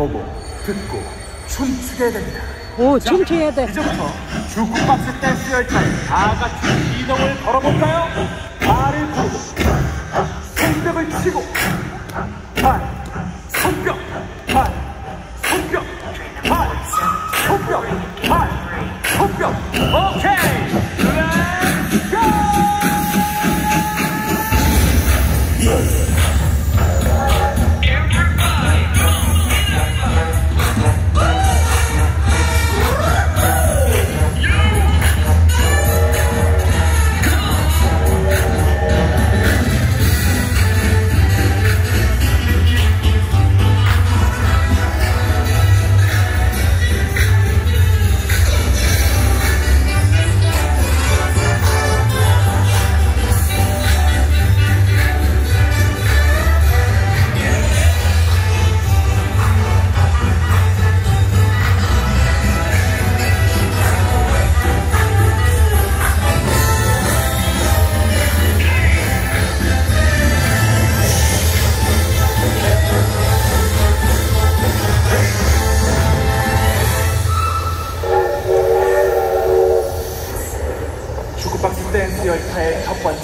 보고 듣고 춤추게 됩니다. 오, 춤춰야 돼. 이제부터 주쿠박스 댄스 열차에 다 같이 이동을 걸어볼까요?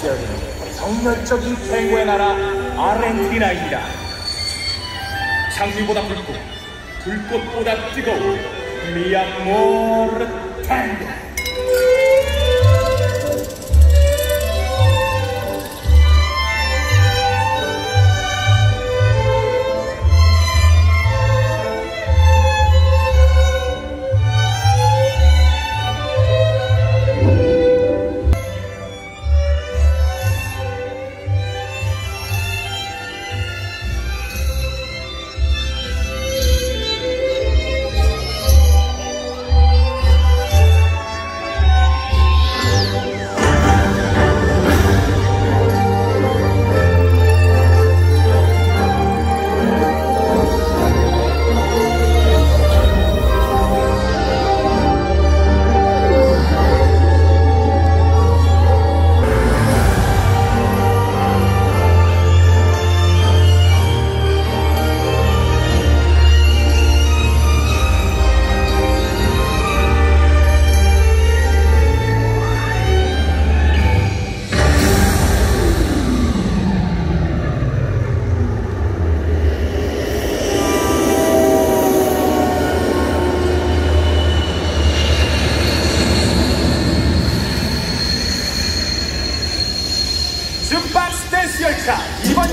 여인은 정열적인 탱고의 나라 아르헨티나입니다. 장미보다 붉고 불꽃보다 뜨거운 미아모르 탱고.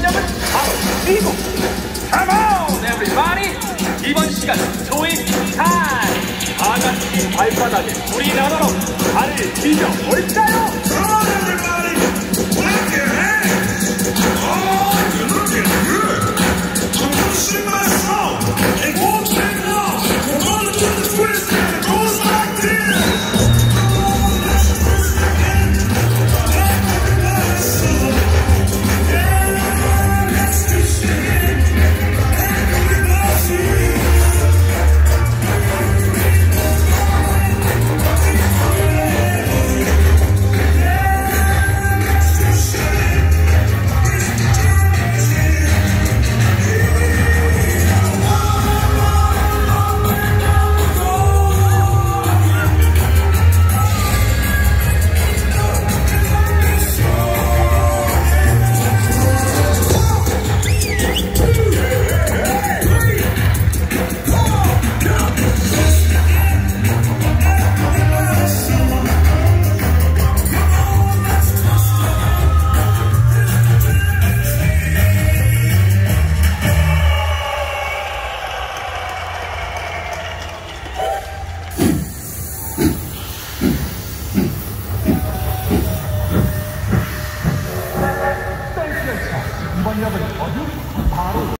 역은 바로 미국. Come on, everybody! 이번 시간은 트윈 타임! 다 같이 발바닥에 우리나라로 발을 디뎌 볼까요?